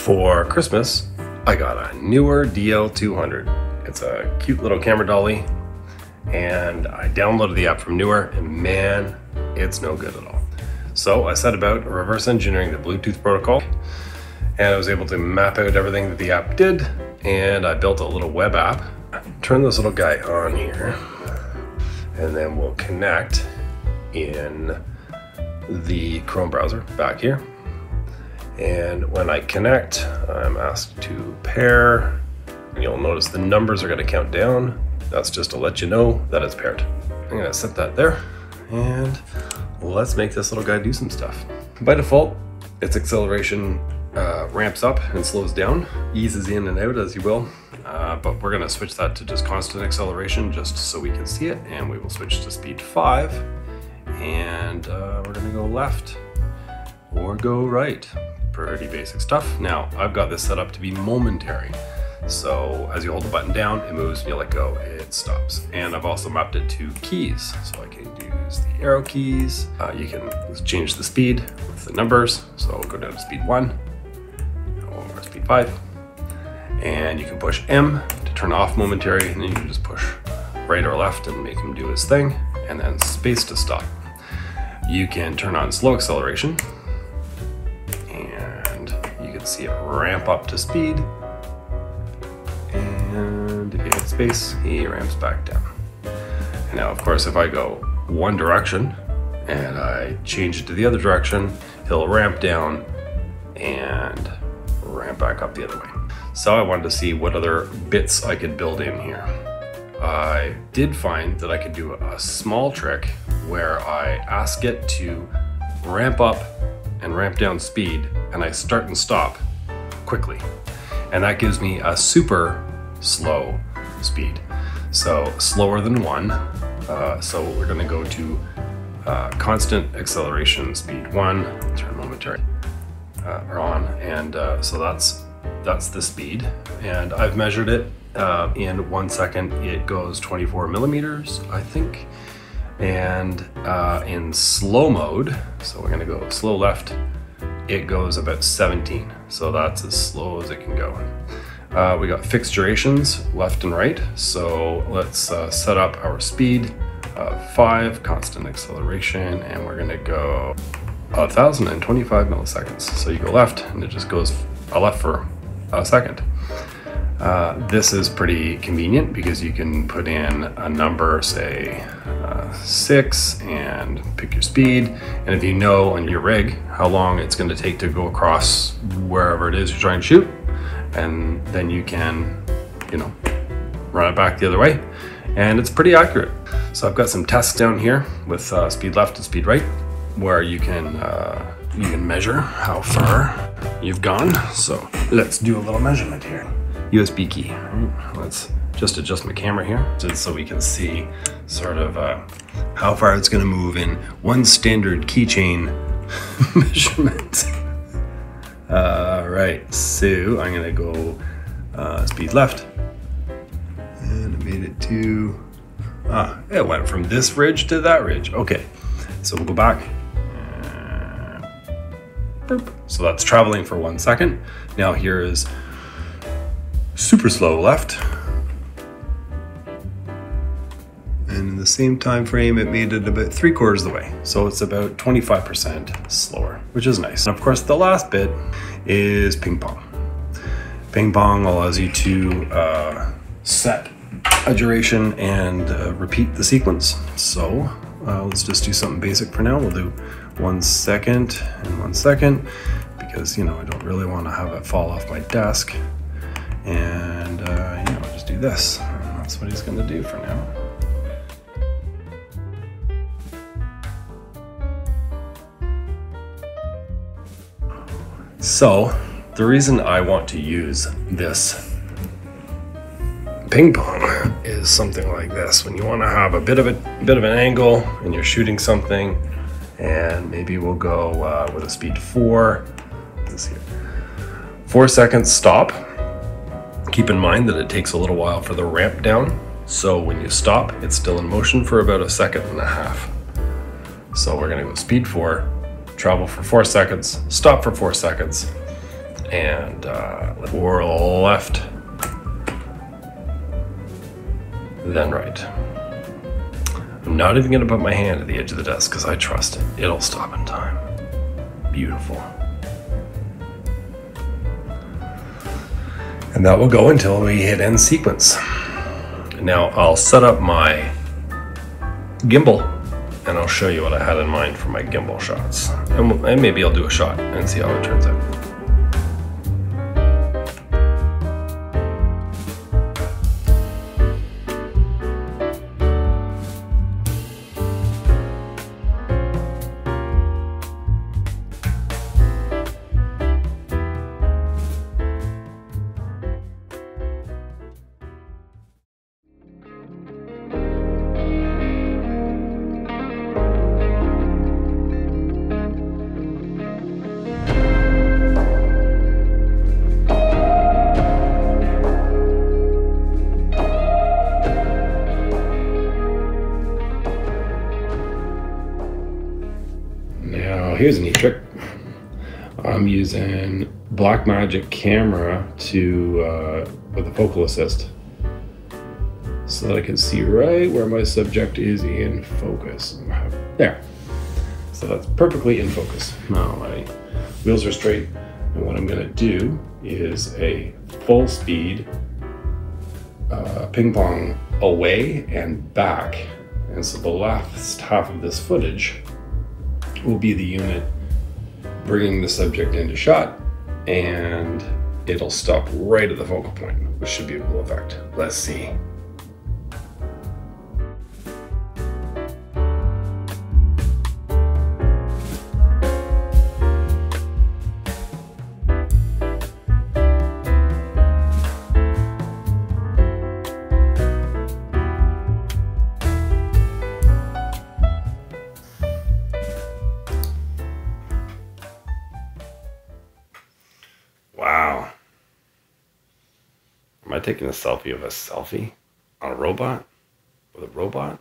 For Christmas, I got a Neewer DL200. It's a cute little camera dolly, and I downloaded the app from Neewer, and man, it's no good at all. So I set about reverse engineering the Bluetooth protocol, and I was able to map out everything that the app did, and I built a little web app. Turn this little guy on here, and then we'll connect in the Chrome browser back here. And when I connect, I'm asked to pair. You'll notice the numbers are going to count down. That's just to let you know that it's paired. I'm to set that there. And let's make this little guy do some stuff. By default, its acceleration uh, ramps up and slows down, eases in and out as you will. Uh, but we're going to switch that to just constant acceleration just so we can see it. And we will switch to speed 5. And uh, we're going to go left or go right pretty basic stuff. Now, I've got this set up to be momentary. So as you hold the button down, it moves, and you let go, it stops. And I've also mapped it to keys. So I can use the arrow keys. Uh, you can change the speed with the numbers. So I'll go down to speed one or speed five. And you can push M to turn off momentary, and then you can just push right or left and make him do his thing, and then space to stop. You can turn on slow acceleration, see it ramp up to speed. And if you hit space, he ramps back down. Now, of course, if I go one direction and I change it to the other direction, he'll ramp down and ramp back up the other way. So I wanted to see what other bits I could build in here. I did find that I could do a small trick where I ask it to ramp up and ramp down speed, and I start and stop quickly. And that gives me a super slow speed. So slower than one. Uh, so we're gonna go to uh, constant acceleration speed one, turn momentary uh, on. And uh, so that's, that's the speed. And I've measured it uh, in one second. It goes 24 millimeters, I think and uh, in slow mode, so we're gonna go slow left, it goes about 17. So that's as slow as it can go. Uh, we got fixed durations left and right. So let's uh, set up our speed five, constant acceleration, and we're gonna go 1,025 milliseconds. So you go left and it just goes left for a second. Uh, this is pretty convenient because you can put in a number, say uh, six, and pick your speed. And if you know on your rig how long it's going to take to go across wherever it is you're trying to shoot, and then you can, you know, run it back the other way. And it's pretty accurate. So I've got some tests down here with uh, speed left and speed right, where you can uh, you can measure how far you've gone. So let's do a little measurement here. USB key. Let's just adjust my camera here just so we can see sort of uh, how far it's going to move in one standard keychain measurement. All right, so I'm going to go uh, speed left. And I made it to, ah, it went from this ridge to that ridge. Okay, so we'll go back. So that's traveling for one second. Now here is super slow left. And in the same time frame, it made it about three quarters of the way. So it's about 25% slower, which is nice. And of course, the last bit is ping pong. Ping pong allows you to uh, set a duration and uh, repeat the sequence. So uh, let's just do something basic for now. We'll do one second and one second because, you know, I don't really want to have it fall off my desk and uh, you know just do this. And that's what he's going to do for now. So the reason I want to use this ping pong is something like this. When you want to have a bit of a bit of an angle and you're shooting something and maybe we'll go uh, with a speed four. Four seconds stop Keep in mind that it takes a little while for the ramp down, so when you stop, it's still in motion for about a second and a half. So we're gonna go speed four, travel for four seconds, stop for four seconds, and uh, or left, then right. I'm not even gonna put my hand at the edge of the desk because I trust it. It'll stop in time. Beautiful. And that will go until we hit end sequence. Now I'll set up my gimbal and I'll show you what I had in mind for my gimbal shots. And, and maybe I'll do a shot and see how it turns out. Here's a neat trick. I'm using Blackmagic camera to uh, with a focal assist, so that I can see right where my subject is in focus. There. So that's perfectly in focus. Now my wheels are straight, and what I'm going to do is a full speed uh, ping pong away and back. And so the last half of this footage will be the unit bringing the subject into shot and it'll stop right at the focal point, which should be a cool effect. Let's see. Am I taking a selfie of a selfie on a robot? With a robot?